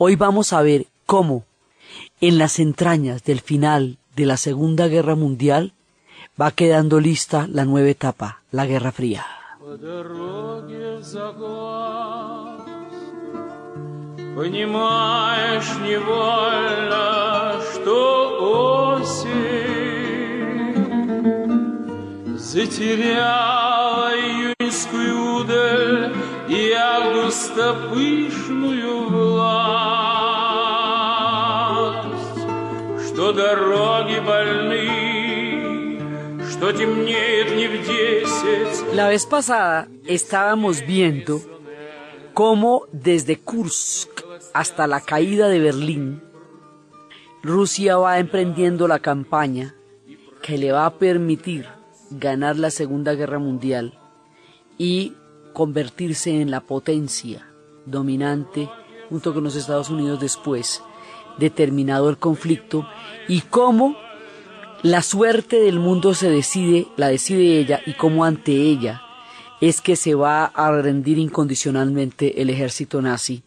Hoy vamos a ver cómo en las entrañas del final de la Segunda Guerra Mundial va quedando lista la nueva etapa, la Guerra Fría. Затеряла июньскую удаль и августа пышную власть, что дороги больны, что темнеет не в десять. La vez pasada estábamos viendo cómo desde Kursk hasta la caída de Berlín, Rusia va emprendiendo la campaña que le va a permitir ganar la Segunda Guerra Mundial y convertirse en la potencia dominante junto con los Estados Unidos después de terminado el conflicto y cómo la suerte del mundo se decide, la decide ella y cómo ante ella es que se va a rendir incondicionalmente el ejército nazi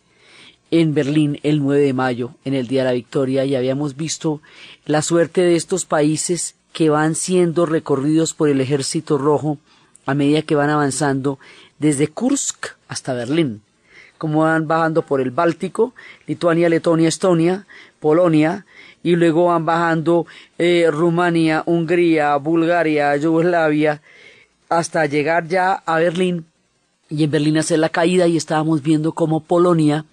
en Berlín el 9 de mayo, en el Día de la Victoria, y habíamos visto la suerte de estos países que van siendo recorridos por el ejército rojo a medida que van avanzando desde Kursk hasta Berlín, como van bajando por el Báltico, Lituania, Letonia, Estonia, Polonia, y luego van bajando eh, Rumanía, Hungría, Bulgaria, Yugoslavia, hasta llegar ya a Berlín, y en Berlín hacer la caída, y estábamos viendo cómo Polonia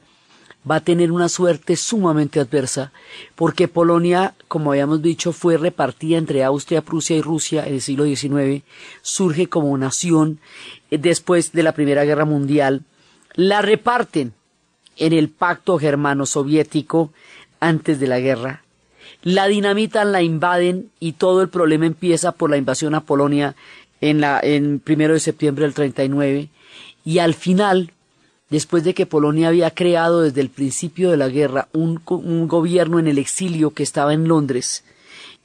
va a tener una suerte sumamente adversa, porque Polonia, como habíamos dicho, fue repartida entre Austria, Prusia y Rusia en el siglo XIX, surge como nación eh, después de la Primera Guerra Mundial, la reparten en el pacto germano-soviético antes de la guerra, la dinamitan, la invaden y todo el problema empieza por la invasión a Polonia en la en primero de septiembre del 39 y al final después de que Polonia había creado desde el principio de la guerra un, gobierno en el exilio que estaba en Londres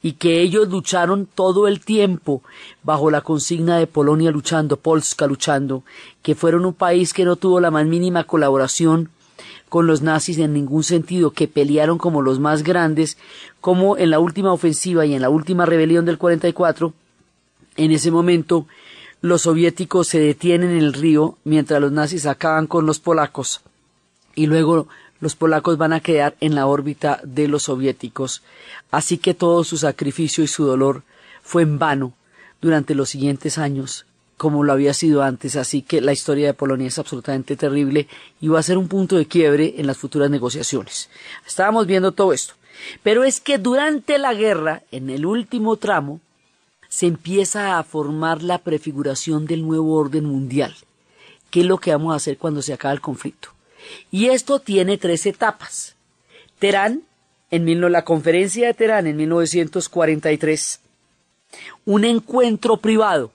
y que ellos lucharon todo el tiempo bajo la consigna de Polonia luchando, Polska luchando, que fueron un país que no tuvo la más mínima colaboración con los nazis en ningún sentido, que pelearon como los más grandes, como en la última ofensiva y en la última rebelión del 44, en ese momento los soviéticos se detienen en el río mientras los nazis acaban con los polacos y luego los polacos van a quedar en la órbita de los soviéticos. Así que todo su sacrificio y su dolor fue en vano durante los siguientes años, como lo había sido antes. Así que la historia de Polonia es absolutamente terrible y va a ser un punto de quiebre en las futuras negociaciones. Estábamos viendo todo esto. Pero es que durante la guerra, en el último tramo, se empieza a formar la prefiguración del nuevo orden mundial, que es lo que vamos a hacer cuando se acabe el conflicto. Y esto tiene tres etapas. Teherán, en la conferencia de Teherán en 1943, un encuentro privado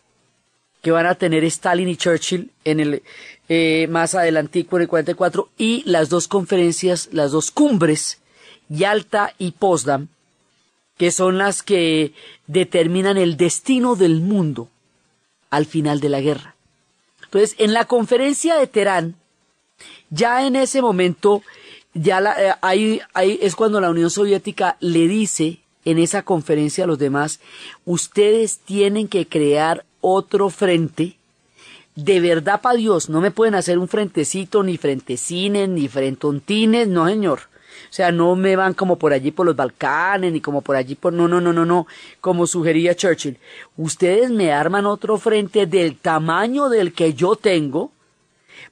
que van a tener Stalin y Churchill en el eh, más adelantico en el 44 y las dos conferencias, las dos cumbres, Yalta y Potsdam, que son las que determinan el destino del mundo al final de la guerra. Entonces, en la conferencia de Teherán, ya en ese momento, ya la, ahí, ahí es cuando la Unión Soviética le dice en esa conferencia a los demás, ustedes tienen que crear otro frente de verdad para Dios, no me pueden hacer un frentecito, ni frentecines, ni frentontines, no señor. Sea, no me van como por allí por los Balcanes, ni como por allí por... No, no, no, no, no, como sugería Churchill. Ustedes me arman otro frente del tamaño del que yo tengo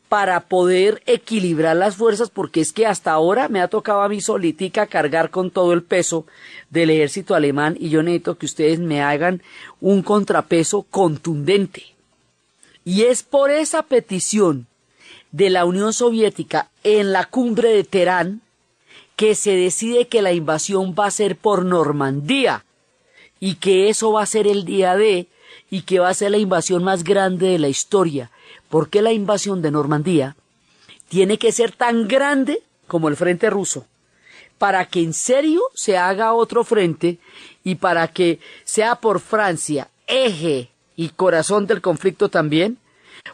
para poder equilibrar las fuerzas, porque es que hasta ahora me ha tocado a mí solitica cargar con todo el peso del ejército alemán y yo necesito que ustedes me hagan un contrapeso contundente. Y es por esa petición de la Unión Soviética en la cumbre de Teherán que se decide que la invasión va a ser por Normandía y que eso va a ser el día de y que va a ser la invasión más grande de la historia. porque la invasión de Normandía tiene que ser tan grande como el frente ruso? Para que en serio se haga otro frente y para que sea por Francia eje y corazón del conflicto también,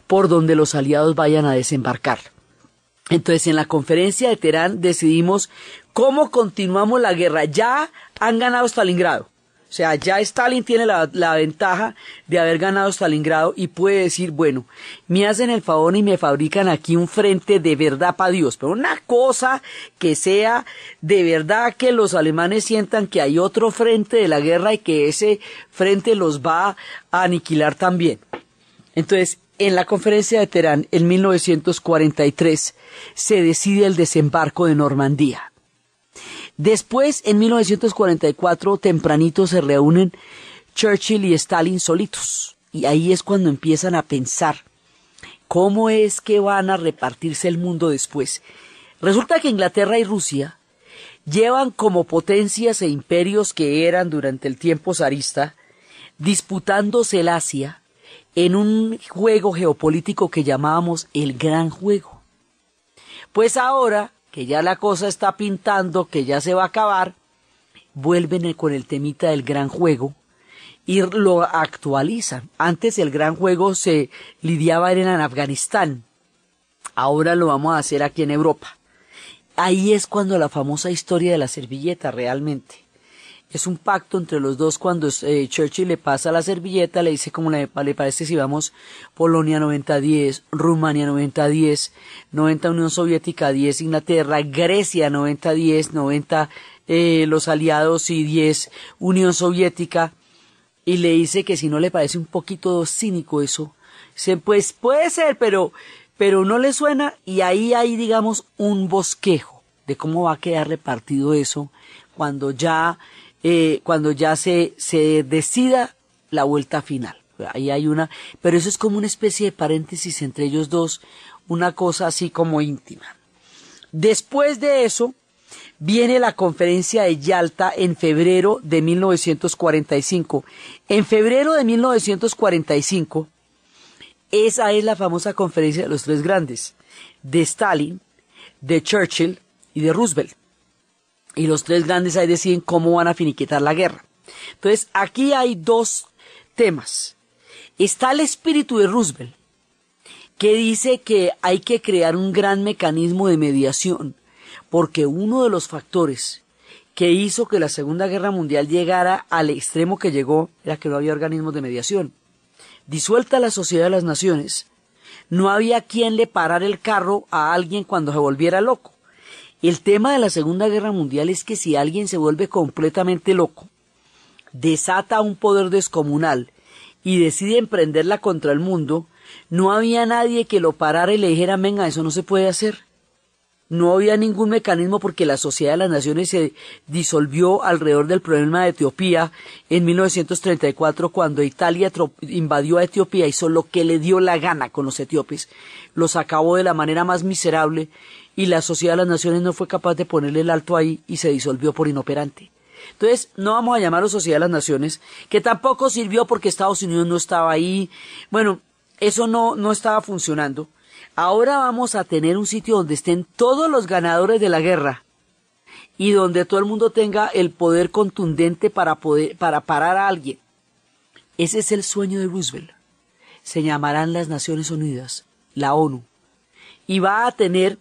por donde los aliados vayan a desembarcar. Entonces, en la conferencia de Teherán decidimos cómo continuamos la guerra. Ya han ganado Stalingrado. O sea, ya Stalin tiene la, ventaja de haber ganado Stalingrado y puede decir, bueno, me hacen el favor y me fabrican aquí un frente de verdad para Dios, pero una cosa que sea de verdad que los alemanes sientan que hay otro frente de la guerra y que ese frente los va a aniquilar también. Entonces, en la conferencia de Teherán, en 1943, se decide el desembarco de Normandía. Después, en 1944, tempranito se reúnen Churchill y Stalin solitos. Y ahí es cuando empiezan a pensar cómo es que van a repartirse el mundo después. Resulta que Inglaterra y Rusia llevan como potencias e imperios que eran durante el tiempo zarista, disputándose el Asia en un juego geopolítico que llamábamos el Gran Juego. Pues ahora que ya la cosa está pintando, que ya se va a acabar, vuelven con el temita del gran juego y lo actualizan. Antes el gran juego se lidiaba en Afganistán, ahora lo vamos a hacer aquí en Europa. Ahí es cuando la famosa historia de la servilleta realmente es un pacto entre los dos cuando eh, Churchill le pasa la servilleta, le dice como le, parece si vamos Polonia 90-10, Rumania 90-10, 90 Unión Soviética 10 Inglaterra, Grecia 90-10, 90 eh, los aliados y 10 Unión Soviética, y le dice que si no le parece un poquito cínico eso, se, pues puede ser, pero, pero no le suena, y ahí hay digamos un bosquejo de cómo va a quedar repartido eso cuando ya eh, cuando ya se, se decida la vuelta final. Ahí hay una, pero eso es como una especie de paréntesis entre ellos dos, una cosa así como íntima. Después de eso, viene la conferencia de Yalta en febrero de 1945. En febrero de 1945, esa es la famosa conferencia de los tres grandes, de Stalin, de Churchill y de Roosevelt y los tres grandes ahí deciden cómo van a finiquitar la guerra. Entonces, aquí hay dos temas. Está el espíritu de Roosevelt, que dice que hay que crear un gran mecanismo de mediación, porque uno de los factores que hizo que la Segunda Guerra Mundial llegara al extremo que llegó era que no había organismos de mediación. Disuelta la Sociedad de las Naciones, no había quien le parara el carro a alguien cuando se volviera loco. El tema de la Segunda Guerra Mundial es que si alguien se vuelve completamente loco, desata un poder descomunal y decide emprenderla contra el mundo, no había nadie que lo parara y le dijera, venga, eso no se puede hacer. No había ningún mecanismo porque la Sociedad de las Naciones se disolvió alrededor del problema de Etiopía en 1934 cuando Italia invadió a Etiopía hizo lo que le dio la gana con los etíopes. Los acabó de la manera más miserable y la Sociedad de las Naciones no fue capaz de ponerle el alto ahí y se disolvió por inoperante. Entonces, no vamos a llamarlo Sociedad de las Naciones, que tampoco sirvió porque Estados Unidos no estaba ahí. Bueno, eso no, no estaba funcionando. Ahora vamos a tener un sitio donde estén todos los ganadores de la guerra y donde todo el mundo tenga el poder contundente para poder, para parar a alguien. Ese es el sueño de Roosevelt. Se llamarán las Naciones Unidas, la ONU, y va a tener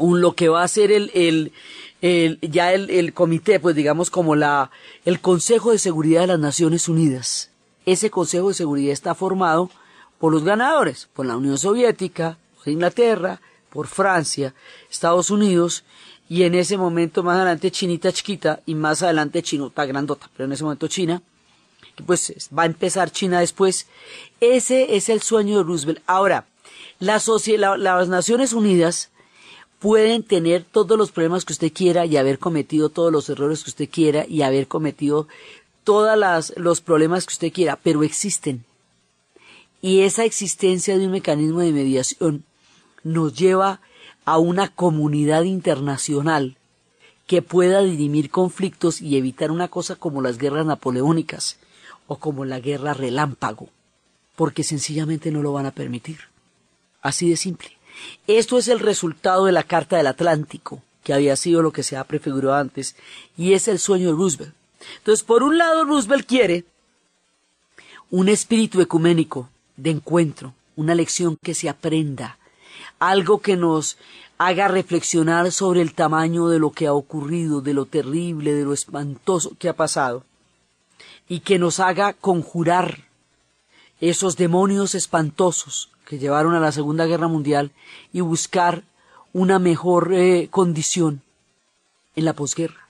un, lo que va a ser el, el, el ya el, el, comité, pues digamos como la, el Consejo de Seguridad de las Naciones Unidas. Ese Consejo de Seguridad está formado por los ganadores, por la Unión Soviética, por Inglaterra, por Francia, Estados Unidos, y en ese momento más adelante Chinita chiquita y más adelante Chinota grandota, pero en ese momento China, pues va a empezar China después. Ese es el sueño de Roosevelt. Ahora, la, las Naciones Unidas pueden tener todos los problemas que usted quiera y haber cometido todos los errores que usted quiera y haber cometido todos los problemas que usted quiera, pero existen. Y esa existencia de un mecanismo de mediación nos lleva a una comunidad internacional que pueda dirimir conflictos y evitar una cosa como las guerras napoleónicas o como la guerra relámpago, porque sencillamente no lo van a permitir. Así de simple. Esto es el resultado de la Carta del Atlántico, que había sido lo que se ha prefigurado antes, y es el sueño de Roosevelt. Entonces, por un lado, Roosevelt quiere un espíritu ecuménico de encuentro, una lección que se aprenda, algo que nos haga reflexionar sobre el tamaño de lo que ha ocurrido, de lo terrible, de lo espantoso que ha pasado, y que nos haga conjurar esos demonios espantosos que llevaron a la Segunda Guerra Mundial y buscar una mejor eh, condición en la posguerra.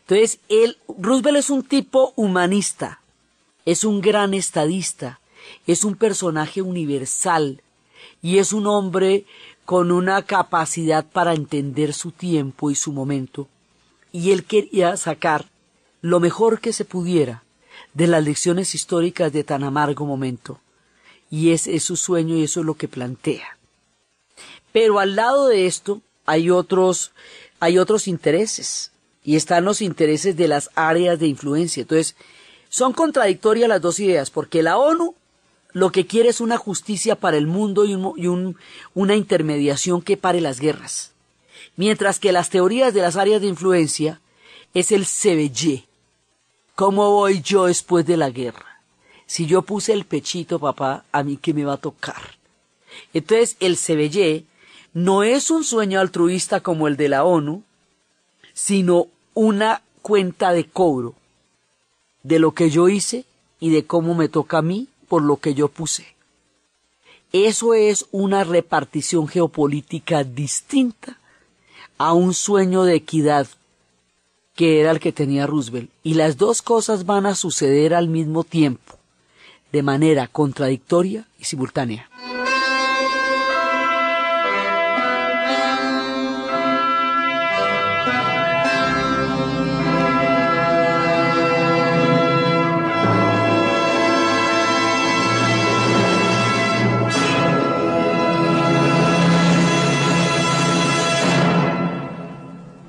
Entonces, él, Roosevelt es un tipo humanista, es un gran estadista, es un personaje universal y es un hombre con una capacidad para entender su tiempo y su momento. Y él quería sacar lo mejor que se pudiera de las lecciones históricas de tan amargo momento. Y ese es su sueño y eso es lo que plantea. Pero al lado de esto hay otros, hay otros intereses. Y están los intereses de las áreas de influencia. Entonces, son contradictorias las dos ideas, porque la ONU lo que quiere es una justicia para el mundo y, una intermediación que pare las guerras. Mientras que las teorías de las áreas de influencia es el CBY. ¿Cómo voy yo después de la guerra? Si yo puse el pechito, papá, a mí qué me va a tocar. Entonces, el CBY no es un sueño altruista como el de la ONU, sino una cuenta de cobro de lo que yo hice y de cómo me toca a mí por lo que yo puse. Eso es una repartición geopolítica distinta a un sueño de equidad que era el que tenía Roosevelt. Y las dos cosas van a suceder al mismo tiempo, de manera contradictoria y simultánea.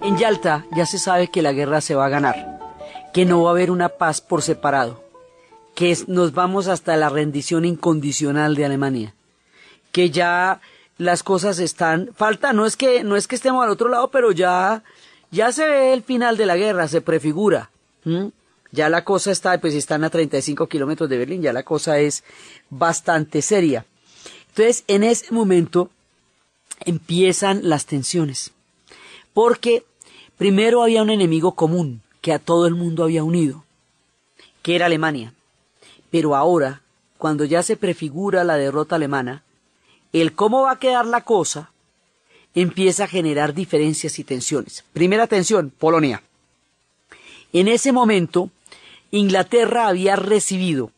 En Yalta ya se sabe que la guerra se va a ganar, que no va a haber una paz por separado, que nos vamos hasta la rendición incondicional de Alemania, que ya las cosas están, falta, no es que, no es que estemos al otro lado, pero ya, ya se ve el final de la guerra, se prefigura. Ya la cosa está, pues están a 35 kilómetros de Berlín, ya la cosa es bastante seria. Entonces, en ese momento empiezan las tensiones, porque Primero había un enemigo común que a todo el mundo había unido, que era Alemania. Pero ahora, cuando ya se prefigura la derrota alemana, el cómo va a quedar la cosa empieza a generar diferencias y tensiones. Primera tensión, Polonia. En ese momento, Inglaterra había recibido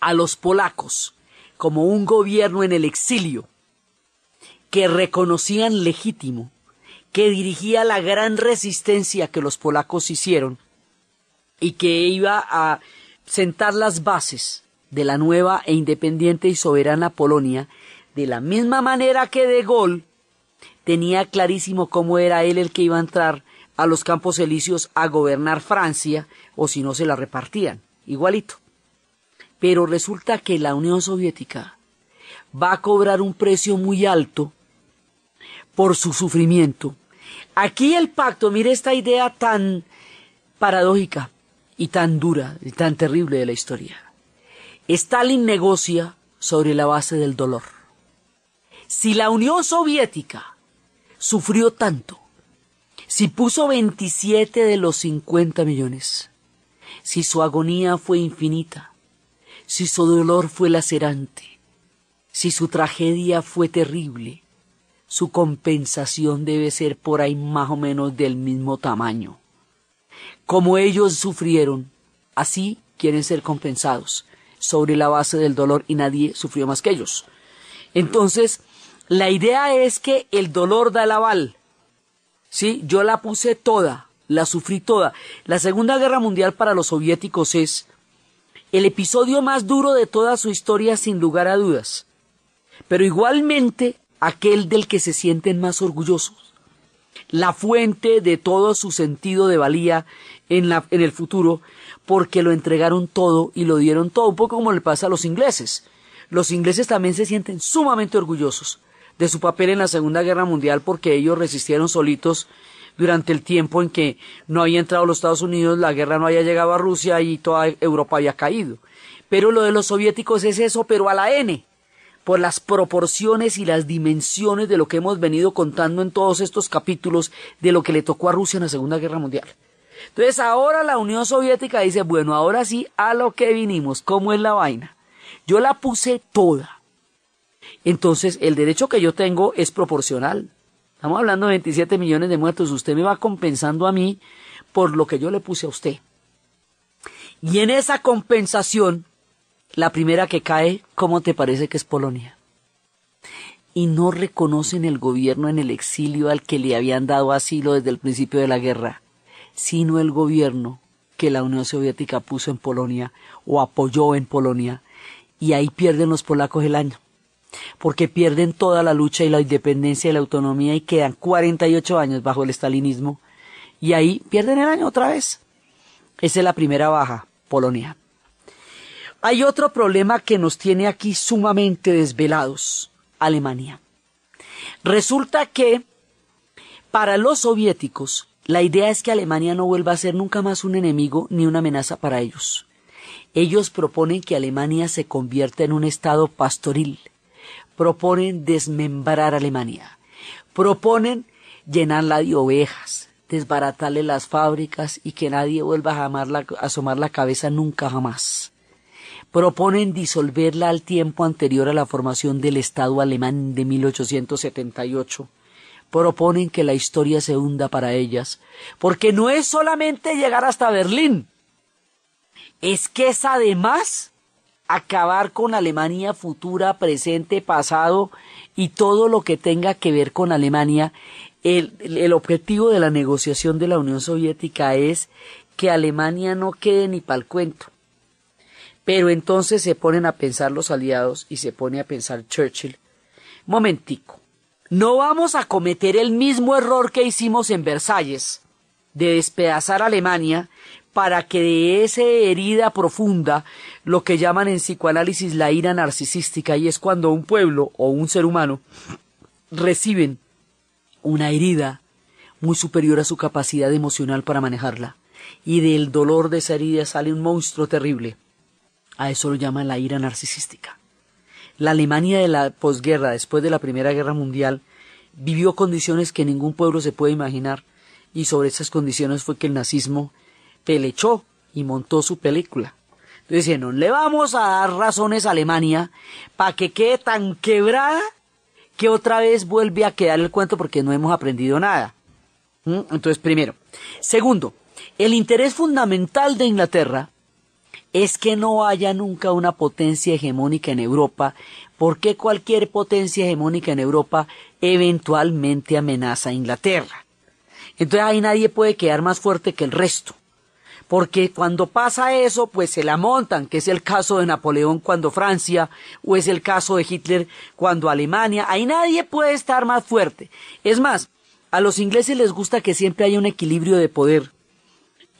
a los polacos como un gobierno en el exilio que reconocían legítimo que dirigía la gran resistencia que los polacos hicieron y que iba a sentar las bases de la nueva e independiente y soberana Polonia, de la misma manera que De Gaulle tenía clarísimo cómo era él el que iba a entrar a los campos elíseos a gobernar Francia, o si no se la repartían, igualito. Pero resulta que la Unión Soviética va a cobrar un precio muy alto por su sufrimiento Aquí el pacto, mire esta idea tan paradójica y tan dura y tan terrible de la historia. Stalin negocia sobre la base del dolor. Si la Unión Soviética sufrió tanto, si puso 27 de los 50 millones, si su agonía fue infinita, si su dolor fue lacerante, si su tragedia fue terrible, su compensación debe ser por ahí más o menos del mismo tamaño. Como ellos sufrieron, así quieren ser compensados sobre la base del dolor y nadie sufrió más que ellos. Entonces, la idea es que el dolor da el aval. Sí, yo la puse toda, la sufrí toda. La Segunda Guerra Mundial para los soviéticos es el episodio más duro de toda su historia sin lugar a dudas. Pero igualmente aquel del que se sienten más orgullosos, la fuente de todo su sentido de valía en, el futuro, porque lo entregaron todo y lo dieron todo, un poco como le pasa a los ingleses. Los ingleses también se sienten sumamente orgullosos de su papel en la Segunda Guerra Mundial porque ellos resistieron solitos durante el tiempo en que no había entrado los Estados Unidos, la guerra no había llegado a Rusia y toda Europa había caído. Pero lo de los soviéticos es eso, pero a la N por las proporciones y las dimensiones de lo que hemos venido contando en todos estos capítulos de lo que le tocó a Rusia en la Segunda Guerra Mundial. Entonces ahora la Unión Soviética dice, bueno, ahora sí, a lo que vinimos, ¿cómo es la vaina? Yo la puse toda. Entonces el derecho que yo tengo es proporcional. Estamos hablando de 27 millones de muertos. Usted me va compensando a mí por lo que yo le puse a usted. Y en esa compensación, la primera que cae, ¿cómo te parece que es Polonia? Y no reconocen el gobierno en el exilio al que le habían dado asilo desde el principio de la guerra sino el gobierno que la Unión Soviética puso en Polonia o apoyó en Polonia, y ahí pierden los polacos el año, porque pierden toda la lucha y la independencia y la autonomía y quedan 48 años bajo el estalinismo, y ahí pierden el año otra vez. Esa es la primera baja, Polonia. Hay otro problema que nos tiene aquí sumamente desvelados, Alemania. Resulta que para los soviéticos la idea es que Alemania no vuelva a ser nunca más un enemigo ni una amenaza para ellos. Ellos proponen que Alemania se convierta en un estado pastoril. Proponen desmembrar Alemania. Proponen llenarla de ovejas, desbaratarle las fábricas y que nadie vuelva a, asomar la cabeza nunca jamás. Proponen disolverla al tiempo anterior a la formación del Estado alemán de 1878 proponen que la historia se hunda para ellas, porque no es solamente llegar hasta Berlín, es que es además acabar con Alemania futura, presente, pasado y todo lo que tenga que ver con Alemania. El, objetivo de la negociación de la Unión Soviética es que Alemania no quede ni para el cuento. Pero entonces se ponen a pensar los aliados y se pone a pensar Churchill. Momentico. No vamos a cometer el mismo error que hicimos en Versalles, de despedazar Alemania para que de esa herida profunda, lo que llaman en psicoanálisis la ira narcisística, y es cuando un pueblo o un ser humano reciben una herida muy superior a su capacidad emocional para manejarla, y del dolor de esa herida sale un monstruo terrible. A eso lo llaman la ira narcisística. La Alemania de la posguerra, después de la Primera Guerra Mundial, vivió condiciones que ningún pueblo se puede imaginar, y sobre esas condiciones fue que el nazismo pelechó y montó su película. Entonces no le vamos a dar razones a Alemania para que quede tan quebrada que otra vez vuelve a quedar el cuento porque no hemos aprendido nada. ¿Mm? Entonces, primero. Segundo, el interés fundamental de Inglaterra es que no haya nunca una potencia hegemónica en Europa, porque cualquier potencia hegemónica en Europa eventualmente amenaza a Inglaterra. Entonces ahí nadie puede quedar más fuerte que el resto. Porque cuando pasa eso, pues se la montan, que es el caso de Napoleón cuando Francia, o es el caso de Hitler cuando Alemania. Ahí nadie puede estar más fuerte. Es más, a los ingleses les gusta que siempre haya un equilibrio de poder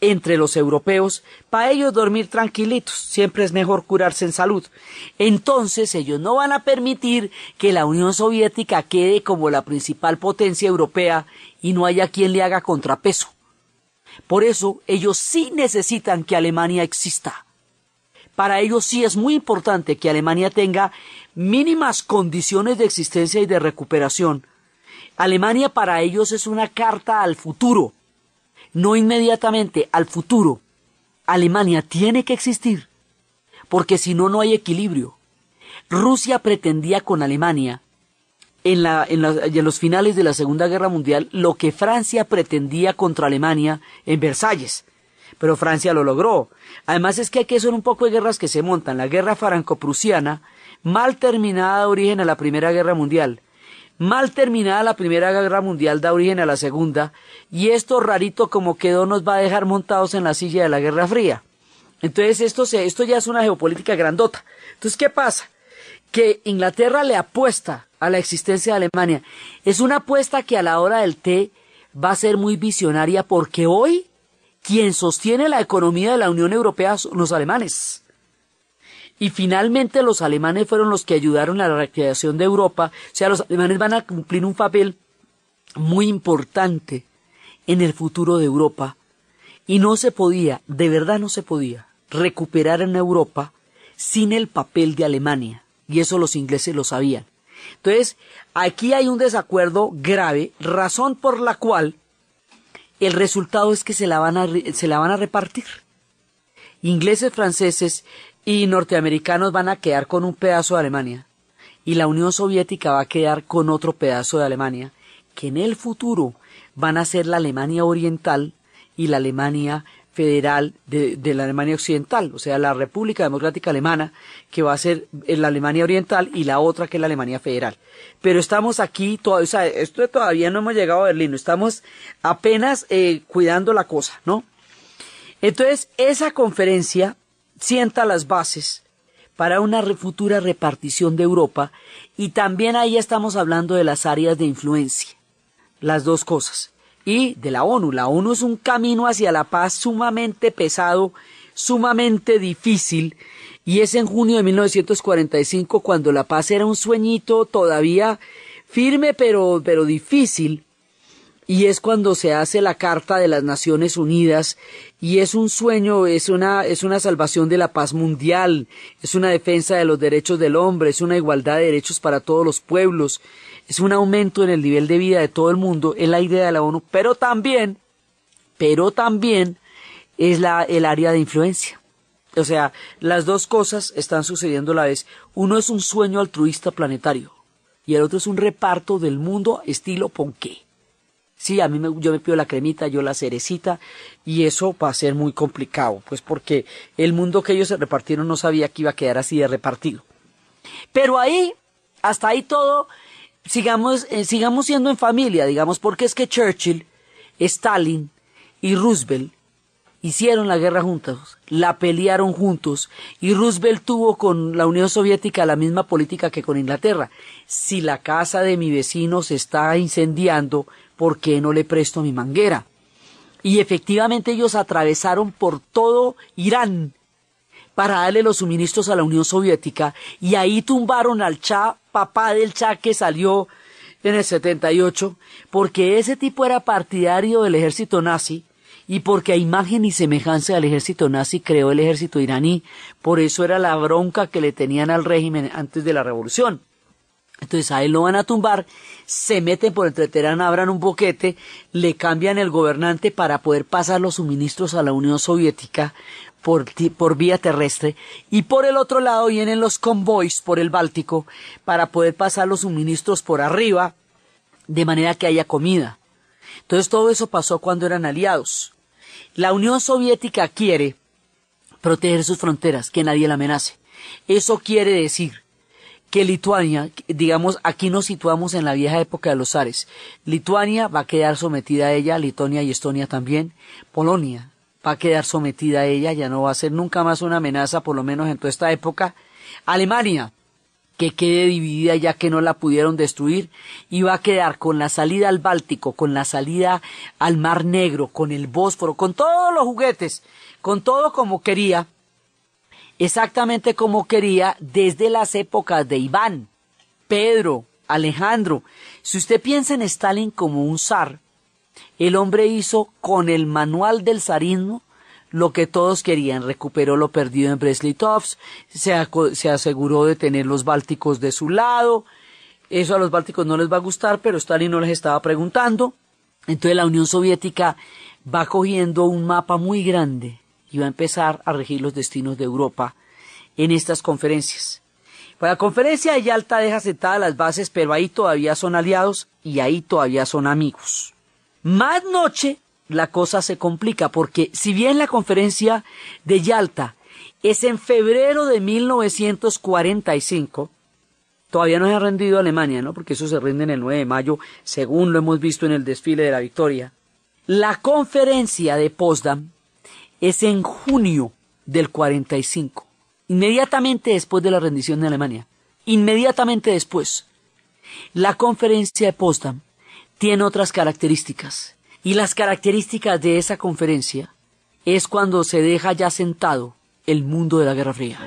entre los europeos, para ellos dormir tranquilitos, siempre es mejor curarse en salud. Entonces ellos no van a permitir que la Unión Soviética quede como la principal potencia europea y no haya quien le haga contrapeso. Por eso ellos sí necesitan que Alemania exista. Para ellos sí es muy importante que Alemania tenga mínimas condiciones de existencia y de recuperación. Alemania para ellos es una carta al futuro, no inmediatamente al futuro, Alemania tiene que existir, porque si no, no hay equilibrio. Rusia pretendía con Alemania, en, la, en, los finales de la Segunda Guerra Mundial, lo que Francia pretendía contra Alemania en Versalles. Pero Francia lo logró. Además es que aquí son un poco de guerras que se montan. La guerra franco-prusiana, mal terminada de origen a la Primera Guerra Mundial, Mal terminada la Primera Guerra Mundial da origen a la Segunda, y esto rarito como quedó nos va a dejar montados en la silla de la Guerra Fría. Entonces esto, se, esto ya es una geopolítica grandota. Entonces, ¿qué pasa? Que Inglaterra le apuesta a la existencia de Alemania. Es una apuesta que a la hora del té va a ser muy visionaria porque hoy quien sostiene la economía de la Unión Europea son los alemanes. Y finalmente los alemanes fueron los que ayudaron a la reactivación de Europa. O sea, los alemanes van a cumplir un papel muy importante en el futuro de Europa. Y no se podía, de verdad no se podía, recuperar en Europa sin el papel de Alemania. y eso los ingleses lo sabían. Entonces, aquí hay un desacuerdo grave, razón por la cual el resultado es que se la van a, se la van a repartir. Ingleses, franceses y norteamericanos van a quedar con un pedazo de Alemania y la Unión Soviética va a quedar con otro pedazo de Alemania, que en el futuro van a ser la Alemania Oriental y la Alemania federal de, la Alemania Occidental, o sea, la República Democrática Alemana, que va a ser la Alemania Oriental y la otra que es la Alemania Federal. Pero estamos aquí, o sea, esto todavía no hemos llegado a Berlín, estamos apenas eh, cuidando la cosa, ¿no? Entonces, esa conferencia sienta las bases para una futura repartición de Europa y también ahí estamos hablando de las áreas de influencia, las dos cosas y de la ONU. La ONU es un camino hacia la paz sumamente pesado, sumamente difícil, y es en junio de 1945 cuando la paz era un sueñito todavía firme pero, pero difícil, y es cuando se hace la Carta de las Naciones Unidas y es un sueño, es una, es una salvación de la paz mundial, es una defensa de los derechos del hombre, es una igualdad de derechos para todos los pueblos, es un aumento en el nivel de vida de todo el mundo, es la idea de la ONU, pero también, pero también es la, el área de influencia. O sea, las dos cosas están sucediendo a la vez. Uno es un sueño altruista planetario y el otro es un reparto del mundo estilo Ponqué. Sí, a mí me, yo me pido la cremita, yo la cerecita, y eso va a ser muy complicado, pues porque el mundo que ellos se repartieron no sabía que iba a quedar así de repartido. Pero ahí, hasta ahí todo sigamos, eh, sigamos siendo en familia, digamos, porque es que Churchill, Stalin y Roosevelt hicieron la guerra juntos, la pelearon juntos, y Roosevelt tuvo con la Unión Soviética la misma política que con Inglaterra. Si la casa de mi vecino se está incendiando, ¿por qué no le presto mi manguera? Y efectivamente ellos atravesaron por todo Irán para darle los suministros a la Unión Soviética y ahí tumbaron al Cha, papá del Cha que salió en el 78, porque ese tipo era partidario del ejército nazi y porque a imagen y semejanza del ejército nazi creó el ejército iraní, por eso era la bronca que le tenían al régimen antes de la revolución. Entonces a él lo van a tumbar, se meten por entre Teherán, abran un boquete, le cambian el gobernante para poder pasar los suministros a la Unión Soviética, por, por vía terrestre y por el otro lado vienen los convoys por el Báltico para poder pasar los suministros por arriba de manera que haya comida. Entonces todo eso pasó cuando eran aliados. La Unión Soviética quiere proteger sus fronteras, que nadie la amenace. Eso quiere decir que Lituania, digamos, aquí nos situamos en la vieja época de los zares. Lituania va a quedar sometida a ella, Lituania y Estonia también. Polonia va a quedar sometida a ella, ya no va a ser nunca más una amenaza, por lo menos en toda esta época. Alemania, que quede dividida ya que no la pudieron destruir, y va a quedar con la salida al Báltico, con la salida al Mar Negro, con el Bósforo, con todos los juguetes, con todo como quería, exactamente como quería desde las épocas de Iván, Pedro, Alejandro. Si usted piensa en Stalin como un zar, el hombre hizo con el manual del zarismo lo que todos querían, recuperó lo perdido en Brest-Litovsk, se, se aseguró de tener los bálticos de su lado, eso a los bálticos no les va a gustar, pero Stalin no les estaba preguntando, entonces la Unión Soviética va cogiendo un mapa muy grande y va a empezar a regir los destinos de Europa en estas conferencias. Pues la conferencia de Yalta deja sentadas las bases, pero ahí todavía son aliados y ahí todavía son amigos. Más noche la cosa se complica porque si bien la conferencia de Yalta es en febrero de 1945, todavía no se ha rendido Alemania, ¿no? Porque eso se rinde en el 9 de mayo, según lo hemos visto en el desfile de la victoria. La conferencia de Potsdam es en junio del 45, inmediatamente después de la rendición de Alemania. Inmediatamente después. La conferencia de Potsdam tiene otras características. Y las características de esa conferencia es cuando se deja ya sentado el mundo de la Guerra Fría.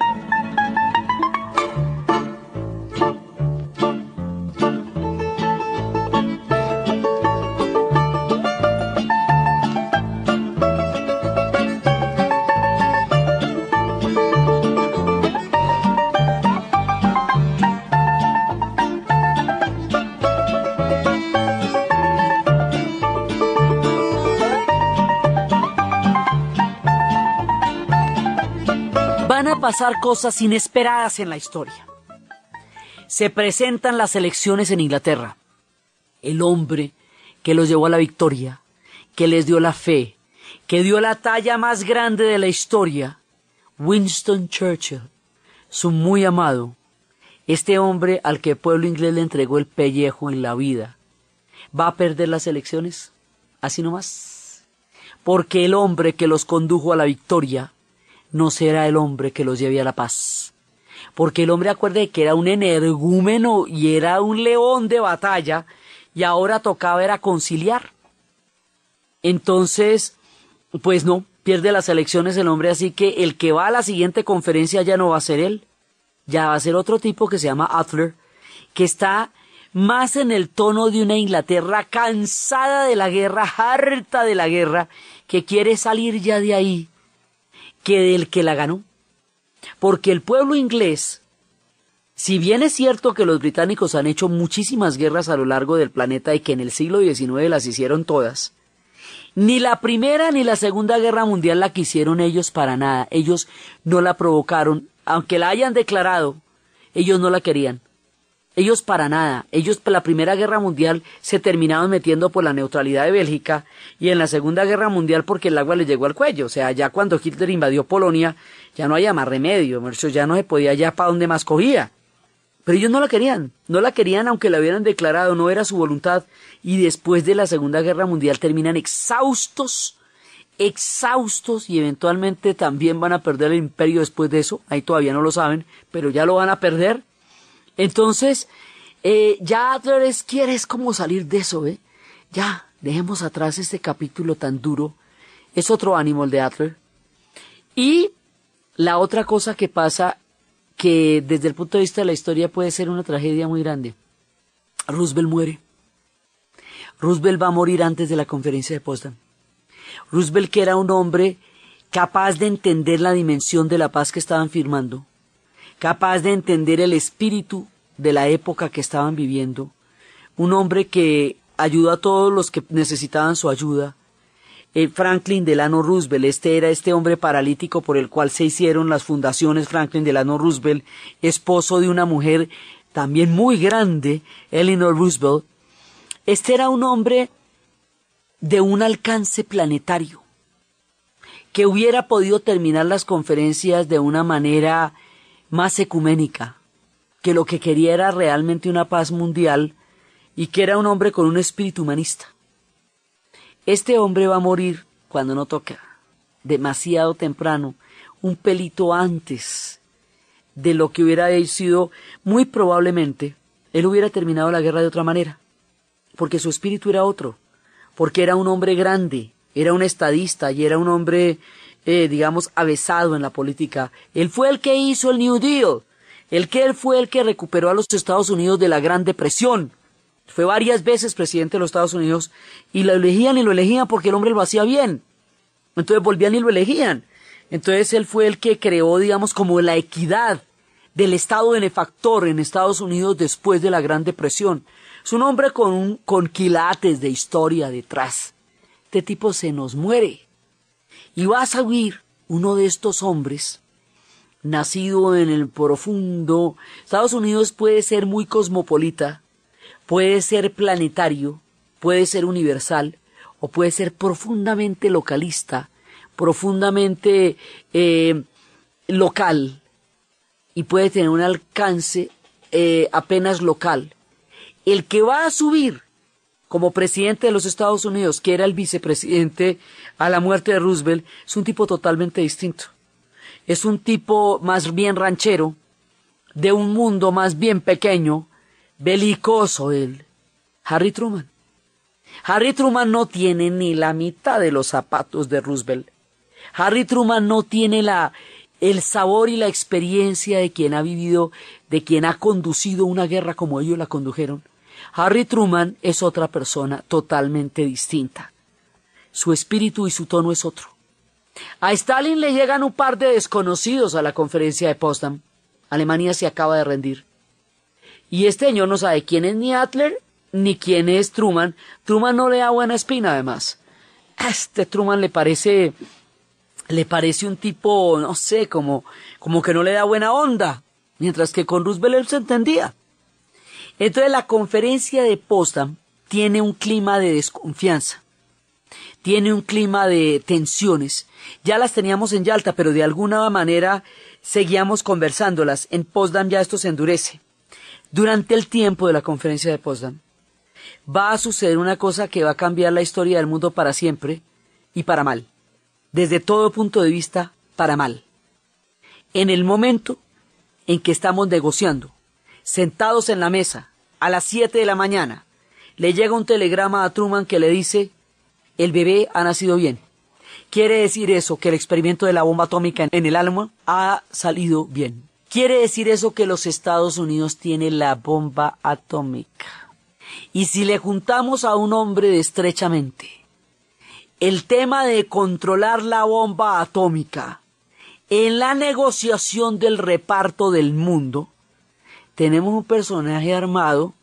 Pasar cosas inesperadas en la historia. Se presentan las elecciones en Inglaterra. El hombre que los llevó a la victoria, que les dio la fe, que dio la talla más grande de la historia, Winston Churchill, su muy amado, este hombre al que el pueblo inglés le entregó el pellejo en la vida, ¿va a perder las elecciones? Así nomás. Porque el hombre que los condujo a la victoria no será el hombre que los lleve a la paz. Porque el hombre acuerde que era un energúmeno y era un león de batalla y ahora tocaba era conciliar. Entonces, pues no, pierde las elecciones el hombre, así que el que va a la siguiente conferencia ya no va a ser él, ya va a ser otro tipo que se llama Adler, que está más en el tono de una Inglaterra cansada de la guerra, harta de la guerra, que quiere salir ya de ahí, que del que la ganó. Porque el pueblo inglés, si bien es cierto que los británicos han hecho muchísimas guerras a lo largo del planeta y que en el siglo XIX las hicieron todas, ni la primera ni la segunda guerra mundial la quisieron ellos para nada. Ellos no la provocaron, aunque la hayan declarado, ellos no la querían. Ellos para nada. Ellos para la Primera Guerra Mundial se terminaban metiendo por la neutralidad de Bélgica y en la Segunda Guerra Mundial porque el agua les llegó al cuello. O sea, ya cuando Hitler invadió Polonia ya no había más remedio, ya no se podía ya para dónde más cogía. Pero ellos no la querían, no la querían aunque la hubieran declarado, no era su voluntad. Y después de la Segunda Guerra Mundial terminan exhaustos, exhaustos y eventualmente también van a perder el imperio después de eso. Ahí todavía no lo saben, pero ya lo van a perder. Entonces, eh, ya Adler es, quiere es como salir de eso, ¿eh? Ya, dejemos atrás este capítulo tan duro. Es otro ánimo el de Adler. Y la otra cosa que pasa que desde el punto de vista de la historia puede ser una tragedia muy grande. Roosevelt muere. Roosevelt va a morir antes de la conferencia de Potsdam. Roosevelt, que era un hombre capaz de entender la dimensión de la paz que estaban firmando, capaz de entender el espíritu de la época que estaban viviendo, un hombre que ayudó a todos los que necesitaban su ayuda, eh, Franklin Delano Roosevelt. Este era este hombre paralítico por el cual se hicieron las fundaciones Franklin Delano Roosevelt, esposo de una mujer también muy grande, Eleanor Roosevelt. Este era un hombre de un alcance planetario, que hubiera podido terminar las conferencias de una manera más ecuménica, que lo que quería era realmente una paz mundial y que era un hombre con un espíritu humanista. Este hombre va a morir cuando no toca, demasiado temprano, un pelito antes de lo que hubiera sido muy probablemente, él hubiera terminado la guerra de otra manera, porque su espíritu era otro, porque era un hombre grande, era un estadista y era un hombre, eh, digamos, avesado en la política. Él fue el que hizo el New Deal, el que él fue el que recuperó a los Estados Unidos de la Gran Depresión, fue varias veces presidente de los Estados Unidos y lo elegían y lo elegían porque el hombre lo hacía bien. Entonces volvían y lo elegían. Entonces él fue el que creó, digamos, como la equidad del Estado benefactor en Estados Unidos después de la Gran Depresión. Es un hombre con, un, con quilates de historia detrás. Este tipo se nos muere. Y vas a oír uno de estos hombres, nacido en el profundo. Estados Unidos puede ser muy cosmopolita, puede ser planetario, puede ser universal o puede ser profundamente localista, profundamente eh, local y puede tener un alcance eh, apenas local. El que va a subir como presidente de los Estados Unidos, que era el vicepresidente a la muerte de Roosevelt, es un tipo totalmente distinto. Es un tipo más bien ranchero, de un mundo más bien pequeño, belicoso él, Harry Truman. Harry Truman no tiene ni la mitad de los zapatos de Roosevelt. Harry Truman no tiene la el sabor y la experiencia de quien ha vivido, de quien ha conducido una guerra como ellos la condujeron. Harry Truman es otra persona totalmente distinta. Su espíritu y su tono es otro. A Stalin le llegan un par de desconocidos a la conferencia de Potsdam. Alemania se acaba de rendir. Y este señor no sabe quién es ni Adler ni quién es Truman. Truman no le da buena espina, además. Este Truman le parece le parece un tipo, no sé, como, como que no le da buena onda, mientras que con Roosevelt él se entendía. Entonces la conferencia de Potsdam tiene un clima de desconfianza, tiene un clima de tensiones. Ya las teníamos en Yalta, pero de alguna manera seguíamos conversándolas. En Potsdam ya esto se endurece. Durante el tiempo de la conferencia de Potsdam va a suceder una cosa que va a cambiar la historia del mundo para siempre y para mal desde todo punto de vista, para mal. En el momento en que estamos negociando, sentados en la mesa, a las 7 de la mañana, le llega un telegrama a Truman que le dice, el bebé ha nacido bien. Quiere decir eso que el experimento de la bomba atómica en el alma ha salido bien. Quiere decir eso que los Estados Unidos tienen la bomba atómica. Y si le juntamos a un hombre de estrechamente, el tema de controlar la bomba atómica en la negociación del reparto del mundo, tenemos un personaje armado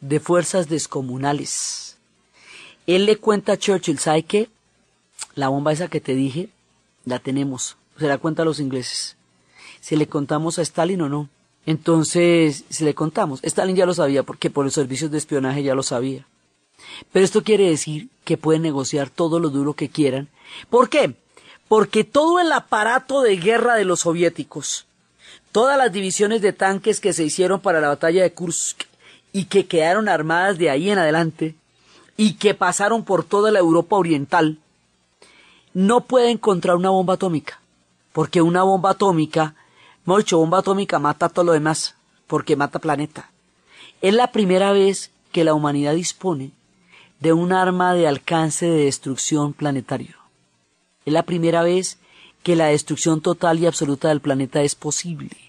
de fuerzas descomunales. Él le cuenta a Churchill, ¿sabe qué? La bomba esa que te dije, la tenemos. Se la cuenta a los ingleses. Si le contamos a Stalin o no. Entonces, si le contamos, Stalin ya lo sabía porque por los servicios de espionaje ya lo sabía. Pero esto quiere decir que pueden negociar todo lo duro que quieran. ¿Por qué? Porque todo el aparato de guerra de los soviéticos, todas las divisiones de tanques que se hicieron para la batalla de Kursk y que quedaron armadas de ahí en adelante y que pasaron por toda la Europa oriental, no pueden encontrar una bomba atómica, porque una bomba atómica, mucho bomba atómica mata todo lo demás, porque mata planeta. Es la primera vez que la humanidad dispone de un arma de alcance de destrucción planetario. Es la primera vez que la destrucción total y absoluta del planeta es posible.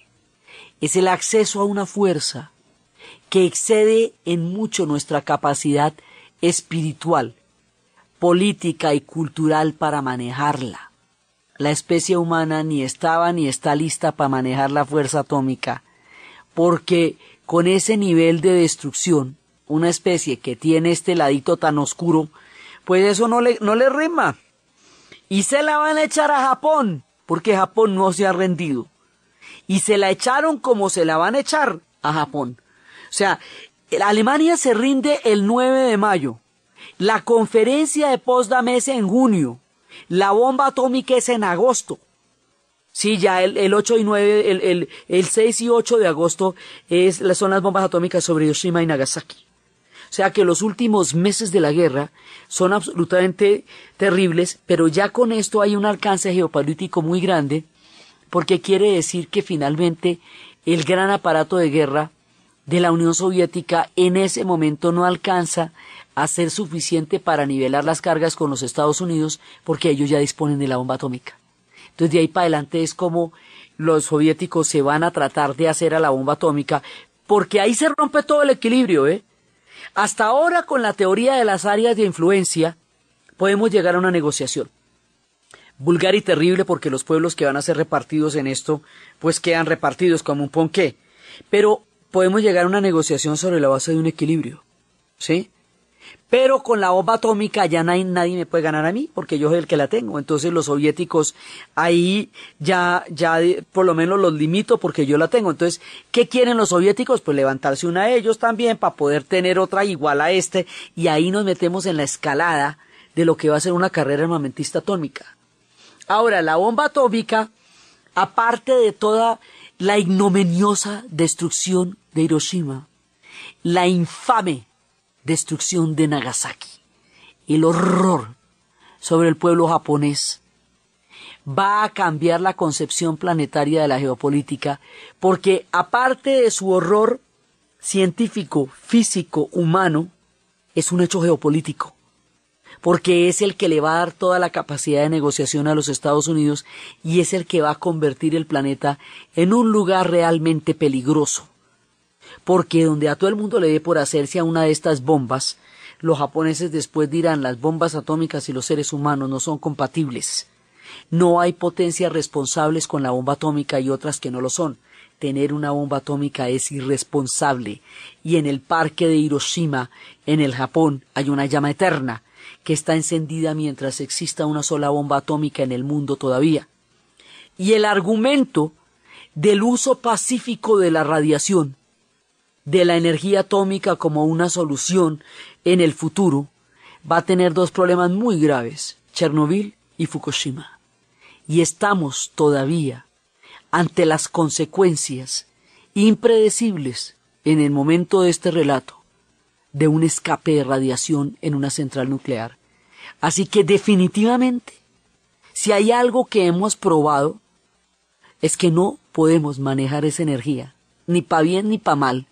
Es el acceso a una fuerza que excede en mucho nuestra capacidad espiritual, política y cultural para manejarla. La especie humana ni estaba ni está lista para manejar la fuerza atómica, porque con ese nivel de destrucción una especie que tiene este ladito tan oscuro, pues eso no le, no le rima. Y se la van a echar a Japón, porque Japón no se ha rendido. Y se la echaron como se la van a echar a Japón. O sea, Alemania se rinde el 9 de mayo. La conferencia de Potsdam es en junio. La bomba atómica es en agosto. Sí, ya el, el 8 y 9, el, el, el 6 y 8 de agosto es, son las bombas atómicas sobre Hiroshima y Nagasaki. O sea que los últimos meses de la guerra son absolutamente terribles, pero ya con esto hay un alcance geopolítico muy grande, porque quiere decir que finalmente el gran aparato de guerra de la Unión Soviética en ese momento no alcanza a ser suficiente para nivelar las cargas con los Estados Unidos, porque ellos ya disponen de la bomba atómica. Entonces de ahí para adelante es como los soviéticos se van a tratar de hacer a la bomba atómica, porque ahí se rompe todo el equilibrio, ¿eh? Hasta ahora, con la teoría de las áreas de influencia, podemos llegar a una negociación. Vulgar y terrible porque los pueblos que van a ser repartidos en esto, pues quedan repartidos como un ponqué. Pero podemos llegar a una negociación sobre la base de un equilibrio. ¿Sí? Pero con la bomba atómica ya nadie, nadie, me puede ganar a mí, porque yo soy el que la tengo. Entonces los soviéticos ahí ya, ya por lo menos los limito porque yo la tengo. Entonces, ¿qué quieren los soviéticos? Pues levantarse una a ellos también para poder tener otra igual a este. Y ahí nos metemos en la escalada de lo que va a ser una carrera armamentista atómica. Ahora, la bomba atómica, aparte de toda la ignominiosa destrucción de Hiroshima, la infame destrucción de Nagasaki, el horror sobre el pueblo japonés, va a cambiar la concepción planetaria de la geopolítica, porque aparte de su horror científico, físico, humano, es un hecho geopolítico, porque es el que le va a dar toda la capacidad de negociación a los Estados Unidos y es el que va a convertir el planeta en un lugar realmente peligroso porque donde a todo el mundo le dé por hacerse a una de estas bombas, los japoneses después dirán las bombas atómicas y los seres humanos no son compatibles. No hay potencias responsables con la bomba atómica y otras que no lo son. Tener una bomba atómica es irresponsable. Y en el parque de Hiroshima, en el Japón, hay una llama eterna que está encendida mientras exista una sola bomba atómica en el mundo todavía. Y el argumento del uso pacífico de la radiación, de la energía atómica como una solución en el futuro, va a tener dos problemas muy graves, Chernobyl y Fukushima. Y estamos todavía ante las consecuencias impredecibles en el momento de este relato de un escape de radiación en una central nuclear. Así que definitivamente, si hay algo que hemos probado, es que no podemos manejar esa energía, ni para bien ni para mal,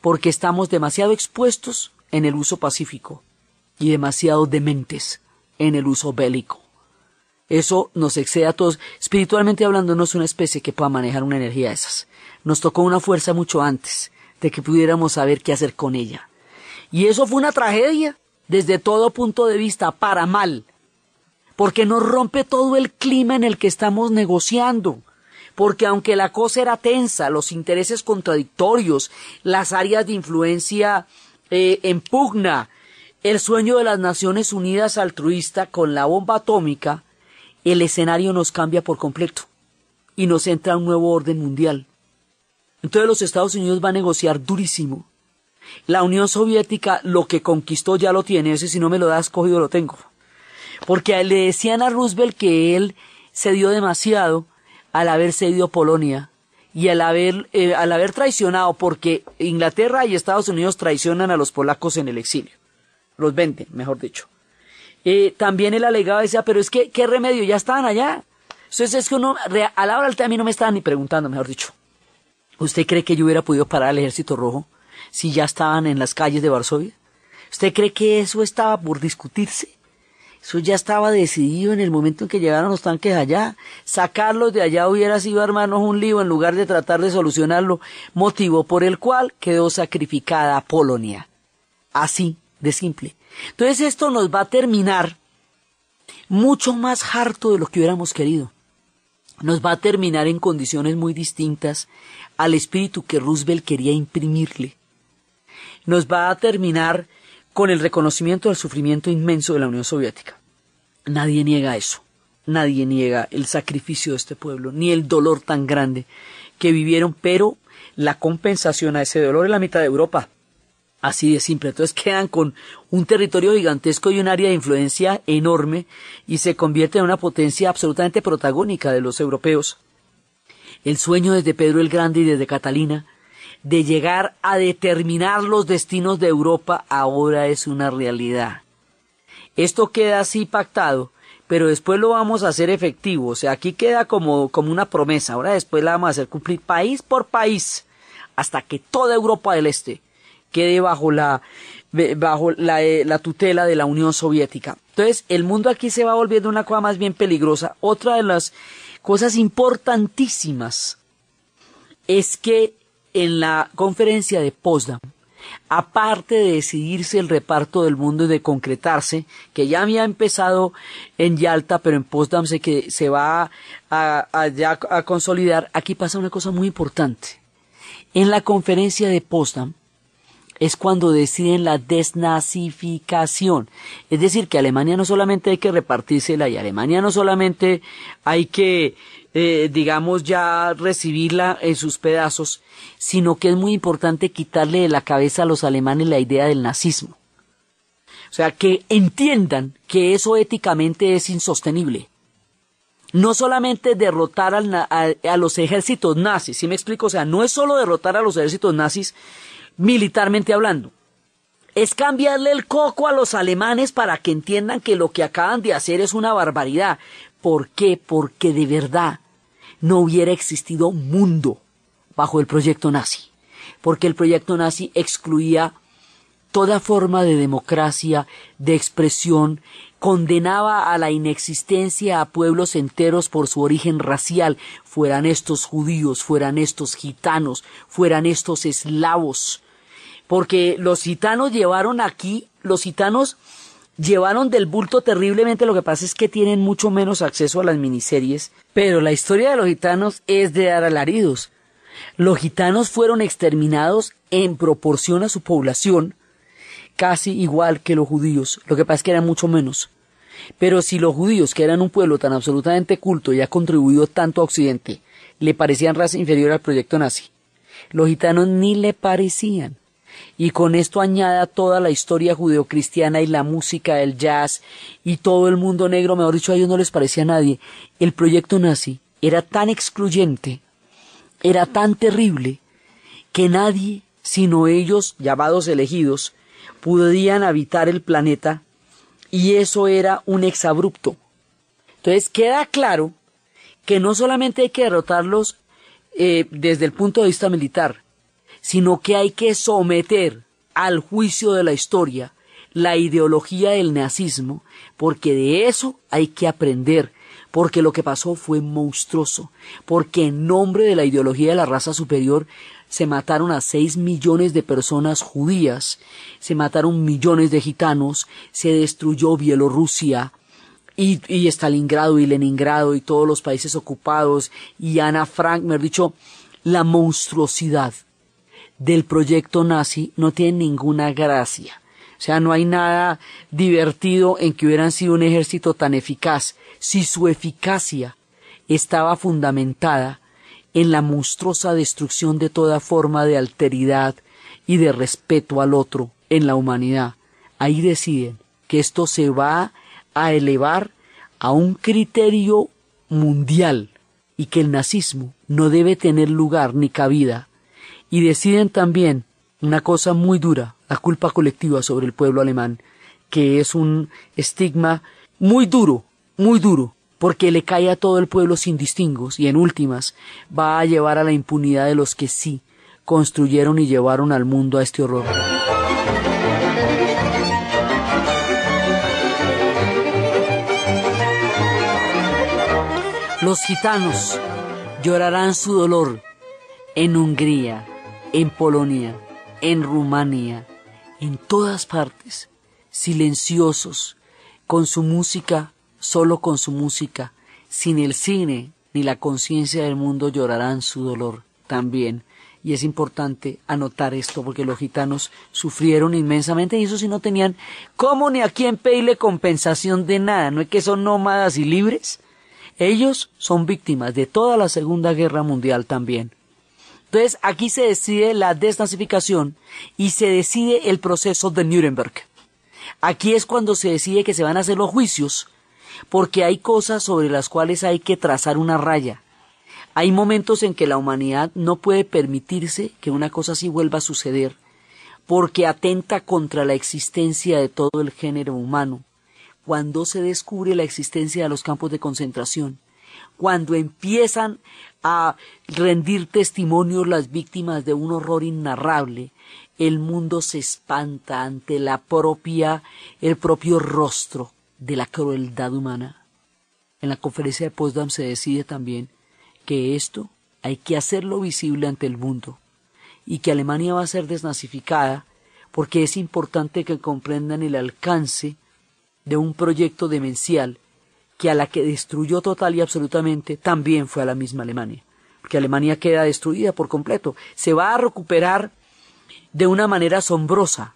porque estamos demasiado expuestos en el uso pacífico y demasiado dementes en el uso bélico. Eso nos excede a todos. Espiritualmente hablando, no es una especie que pueda manejar una energía de esas. Nos tocó una fuerza mucho antes de que pudiéramos saber qué hacer con ella. Y eso fue una tragedia desde todo punto de vista, para mal, porque nos rompe todo el clima en el que estamos negociando. Porque aunque la cosa era tensa, los intereses contradictorios, las áreas de influencia eh, en pugna, el sueño de las Naciones Unidas altruista con la bomba atómica, el escenario nos cambia por completo y nos entra un nuevo orden mundial. Entonces los Estados Unidos va a negociar durísimo. La Unión Soviética lo que conquistó ya lo tiene, ese si no me lo das cogido lo tengo. Porque le decían a Roosevelt que él cedió demasiado al haber cedido Polonia y al haber, eh, al haber traicionado, porque Inglaterra y Estados Unidos traicionan a los polacos en el exilio. Los venden, mejor dicho. Eh, también él alegaba, decía, pero es que, ¿qué remedio? Ya estaban allá. Entonces es que uno, a la hora del a mí no me estaban ni preguntando, mejor dicho. ¿Usted cree que yo hubiera podido parar al ejército rojo si ya estaban en las calles de Varsovia? ¿Usted cree que eso estaba por discutirse? Eso ya estaba decidido en el momento en que llegaron los tanques allá. Sacarlos de allá hubiera sido armarnos un lío en lugar de tratar de solucionarlo, motivo por el cual quedó sacrificada Polonia. Así de simple. Entonces esto nos va a terminar mucho más harto de lo que hubiéramos querido. Nos va a terminar en condiciones muy distintas al espíritu que Roosevelt quería imprimirle. Nos va a terminar con el reconocimiento del sufrimiento inmenso de la Unión Soviética. Nadie niega eso. Nadie niega el sacrificio de este pueblo, ni el dolor tan grande que vivieron, pero la compensación a ese dolor en la mitad de Europa. Así de simple. Entonces quedan con un territorio gigantesco y un área de influencia enorme y se convierte en una potencia absolutamente protagónica de los europeos. El sueño desde Pedro el Grande y desde Catalina de llegar a determinar los destinos de Europa ahora es una realidad. Esto queda así pactado, pero después lo vamos a hacer efectivo. O sea, aquí queda como, como una promesa. Ahora después la vamos a hacer cumplir país por país hasta que toda Europa del Este quede bajo la bajo la, eh, la, tutela de la Unión Soviética. Entonces, el mundo aquí se va volviendo una cosa más bien peligrosa. Otra de las cosas importantísimas es que en la conferencia de Potsdam, aparte de decidirse el reparto del mundo y de concretarse, que ya había empezado en Yalta, pero en Potsdam se, que se va a, consolidar, aquí pasa una cosa muy importante. En la conferencia de Potsdam, es cuando deciden la desnazificación. Es decir, que Alemania no solamente hay que repartírsela y Alemania no solamente hay que, eh, digamos, ya recibirla en sus pedazos, sino que es muy importante quitarle de la cabeza a los alemanes la idea del nazismo. O sea, que entiendan que eso éticamente es insostenible. No solamente derrotar a, a los ejércitos nazis, ¿sí me explico? O sea, no es solo derrotar a los ejércitos nazis, militarmente hablando. Es cambiarle el coco a los alemanes para que entiendan que lo que acaban de hacer es una barbaridad. ¿Por qué? Porque de verdad no hubiera existido mundo bajo el proyecto nazi. Porque el proyecto nazi excluía toda forma de democracia, de expresión, condenaba a la inexistencia a pueblos enteros por su origen racial, fueran estos judíos, fueran estos gitanos, fueran estos eslavos, porque los gitanos llevaron aquí, los gitanos llevaron del bulto terriblemente, lo que pasa es que tienen mucho menos acceso a las miniseries, pero la historia de los gitanos es de dar alaridos. Los gitanos fueron exterminados en proporción a su población, casi igual que los judíos, lo que pasa es que eran mucho menos. Pero si los judíos, que eran un pueblo tan absolutamente culto y ha contribuido tanto a Occidente, le parecían raza inferior al proyecto nazi, los gitanos ni le parecían. Y con esto añada toda la historia judeocristiana y la música, el jazz y todo el mundo negro, mejor dicho, a ellos no les parecía a nadie. El proyecto nazi era tan excluyente, era tan terrible, que nadie, sino ellos, llamados elegidos, podían habitar el planeta y eso era un exabrupto. Entonces queda claro que no solamente hay que derrotarlos eh, desde el punto de vista militar, sino que hay que someter al juicio de la historia la ideología del nazismo, porque de eso hay que aprender, porque lo que pasó fue monstruoso, porque en nombre de la ideología de la raza superior se mataron a seis millones de personas judías, se mataron millones de gitanos, se destruyó Bielorrusia, y, y, Stalingrado y Leningrado y todos los países ocupados y Ana Frank, me ha dicho, la monstruosidad del proyecto nazi no tiene ninguna gracia. O sea, no hay nada divertido en que hubieran sido un ejército tan eficaz si su eficacia estaba fundamentada en la monstruosa destrucción de toda forma de alteridad y de respeto al otro en la humanidad. Ahí deciden que esto se va a elevar a un criterio mundial y que el nazismo no debe tener lugar ni cabida. Y deciden también una cosa muy dura, la culpa colectiva sobre el pueblo alemán, que es un estigma muy duro, muy duro, porque le cae a todo el pueblo sin distingos y en últimas va a llevar a la impunidad de los que sí construyeron y llevaron al mundo a este horror. Los gitanos llorarán su dolor en Hungría, en Polonia, en Rumania, en todas partes, silenciosos, con su música solo con su música, sin el cine ni la conciencia del mundo llorarán su dolor también. Y es importante anotar esto porque los gitanos sufrieron inmensamente y eso sí no tenían cómo ni a quién pedirle compensación de nada. No es que son nómadas y libres. Ellos son víctimas de toda la Segunda Guerra Mundial también. Entonces aquí se decide la desnazificación y se decide el proceso de Nuremberg. Aquí es cuando se decide que se van a hacer los juicios porque hay cosas sobre las cuales hay que trazar una raya. Hay momentos en que la humanidad no puede permitirse que una cosa así vuelva a suceder, porque atenta contra la existencia de todo el género humano. Cuando se descubre la existencia de los campos de concentración, cuando empiezan a rendir testimonio las víctimas de un horror innarrable, el mundo se espanta ante la propia, el propio rostro de la crueldad humana. En la conferencia de Potsdam se decide también que esto hay que hacerlo visible ante el mundo y que Alemania va a ser desnazificada porque es importante que comprendan el alcance de un proyecto demencial que a la que destruyó total y absolutamente también fue a la misma Alemania. Porque Alemania queda destruida por completo. Se va a recuperar de una manera asombrosa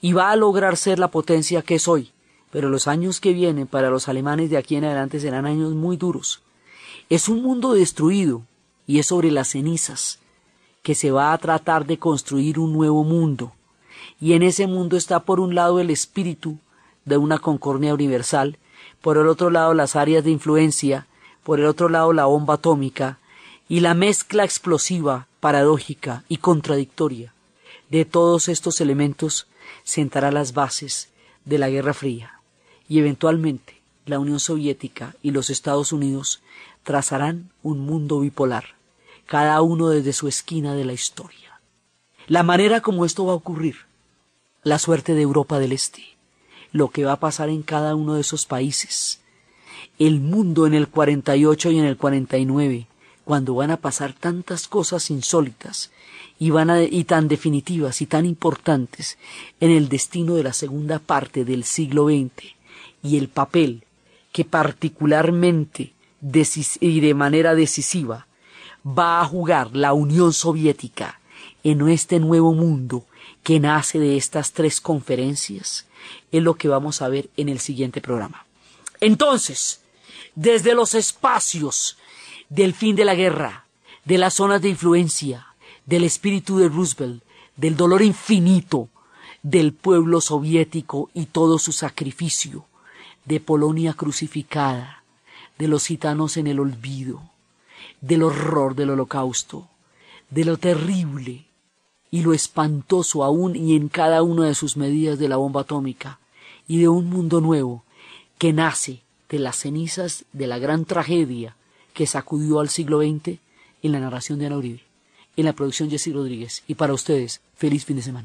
y va a lograr ser la potencia que es hoy pero los años que vienen para los alemanes de aquí en adelante serán años muy duros. Es un mundo destruido y es sobre las cenizas que se va a tratar de construir un nuevo mundo. Y en ese mundo está por un lado el espíritu de una concordia universal, por el otro lado las áreas de influencia, por el otro lado la bomba atómica, y la mezcla explosiva, paradójica y contradictoria de todos estos elementos sentará las bases de la Guerra Fría y eventualmente la Unión Soviética y los Estados Unidos trazarán un mundo bipolar, cada uno desde su esquina de la historia. La manera como esto va a ocurrir, la suerte de Europa del Este, lo que va a pasar en cada uno de esos países, el mundo en el 48 y en el 49, cuando van a pasar tantas cosas insólitas y, van a, y tan definitivas y tan importantes en el destino de la segunda parte del siglo XX, y el papel que particularmente y de manera decisiva va a jugar la Unión Soviética en este nuevo mundo que nace de estas tres conferencias es lo que vamos a ver en el siguiente programa. Entonces, desde los espacios del fin de la guerra, de las zonas de influencia, del espíritu de Roosevelt, del dolor infinito del pueblo soviético y todo su sacrificio, de Polonia crucificada, de los gitanos en el olvido, del horror del holocausto, de lo terrible y lo espantoso aún y en cada una de sus medidas de la bomba atómica, y de un mundo nuevo que nace de las cenizas de la gran tragedia que sacudió al siglo XX en la narración de Ana Uribe, en la producción Jesse Rodríguez. Y para ustedes, feliz fin de semana.